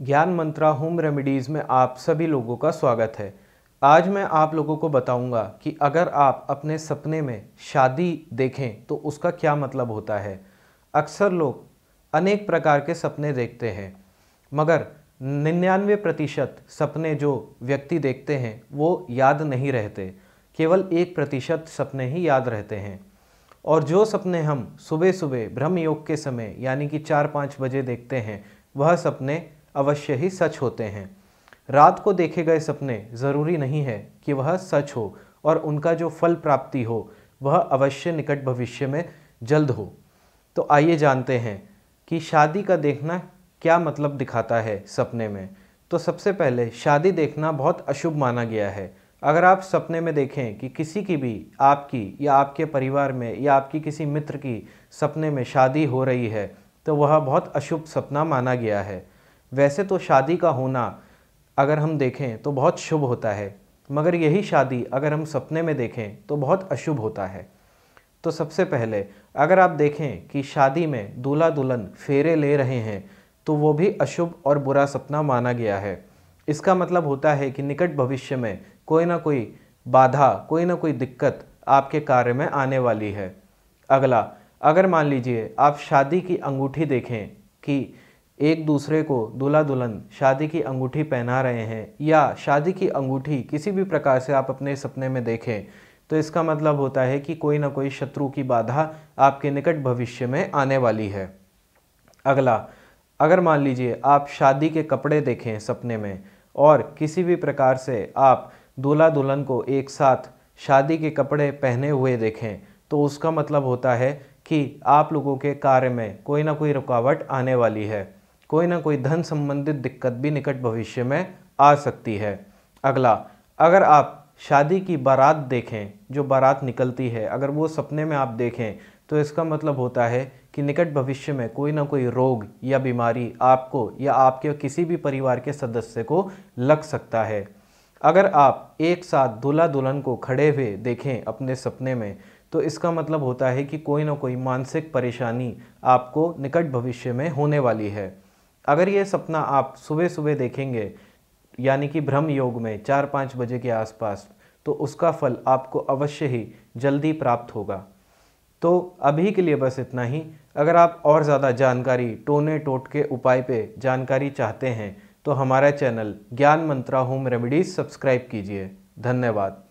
ज्ञान मंत्रा home remedies में आप सभी लोगों का स्वागत है। आज मैं आप लोगों को बताऊँगा कि अगर आप अपने सपने में शादी देखें तो उसका क्या मतलब होता है। अक्सर लोग अनेक प्रकार के सपने देखते हैं, मगर निन्यानवे प्रतिशत सपने जो व्यक्ति देखते हैं, वो याद नहीं रहते। केवल एक प्रतिशत सपने ही याद रहते हैं। और जो सपने हम सुबह सुबह ब्रह्म योग के समय, यानी कि चार पाँच बजे देखते हैं, वह सपने अवश्य ही सच होते हैं। रात को देखे गए सपने ज़रूरी नहीं है कि वह सच हो और उनका जो फल प्राप्ति हो, वह अवश्य निकट भविष्य में जल्द हो। तो आइए जानते हैं कि शादी का देखना क्या मतलब दिखाता है सपने में। तो सबसे पहले शादी देखना बहुत अशुभ माना गया है। अगर आप सपने में देखें कि किसी की भी, आपकी या आपके परिवार में या आपकी किसी मित्र की सपने में शादी हो रही है तो वह बहुत अशुभ सपना माना गया है। वैसे तो शादी का होना अगर हम देखें तो बहुत शुभ होता है, मगर यही शादी अगर हम सपने में देखें तो बहुत अशुभ होता है। तो सबसे पहले, अगर आप देखें कि शादी में दूल्हा दुल्हन फेरे ले रहे हैं तो वो भी अशुभ और बुरा सपना माना गया है। इसका मतलब होता है कि निकट भविष्य में कोई ना कोई बाधा, कोई ना कोई दिक्कत आपके कार्य में आने वाली है। अगला, अगर मान लीजिए आप शादी की अंगूठी देखें कि एक दूसरे को दूल्हा दुल्हन शादी की अंगूठी पहना रहे हैं या शादी की अंगूठी किसी भी प्रकार से आप अपने सपने में देखें तो इसका मतलब होता है कि कोई ना कोई शत्रु की बाधा आपके निकट भविष्य में आने वाली है। अगला, अगर मान लीजिए आप शादी के कपड़े देखें सपने में और किसी भी प्रकार से आप दूल्हा दुल्हन को एक साथ शादी के कपड़े पहने हुए देखें तो उसका मतलब होता है कि आप लोगों के कार्य में कोई ना कोई रुकावट आने वाली है। कोई ना कोई धन संबंधित दिक्कत भी निकट भविष्य में आ सकती है। अगला, अगर आप शादी की बारात देखें, जो बारात निकलती है, अगर वो सपने में आप देखें तो इसका मतलब होता है कि निकट भविष्य में कोई ना कोई रोग या बीमारी आपको या आपके किसी भी परिवार के सदस्य को लग सकता है। अगर आप एक साथ दूल्हा दुल्हन को खड़े हुए देखें अपने सपने में तो इसका मतलब होता है कि कोई ना कोई मानसिक परेशानी आपको निकट भविष्य में होने वाली है। अगर ये सपना आप सुबह सुबह देखेंगे, यानी कि ब्रह्म योग में चार पाँच बजे के आसपास तो उसका फल आपको अवश्य ही जल्दी प्राप्त होगा। तो अभी के लिए बस इतना ही। अगर आप और ज़्यादा जानकारी टोने टोट के उपाय पे जानकारी चाहते हैं तो हमारा चैनल ज्ञान मंत्रा होम रेमेडीज़ सब्सक्राइब कीजिए। धन्यवाद।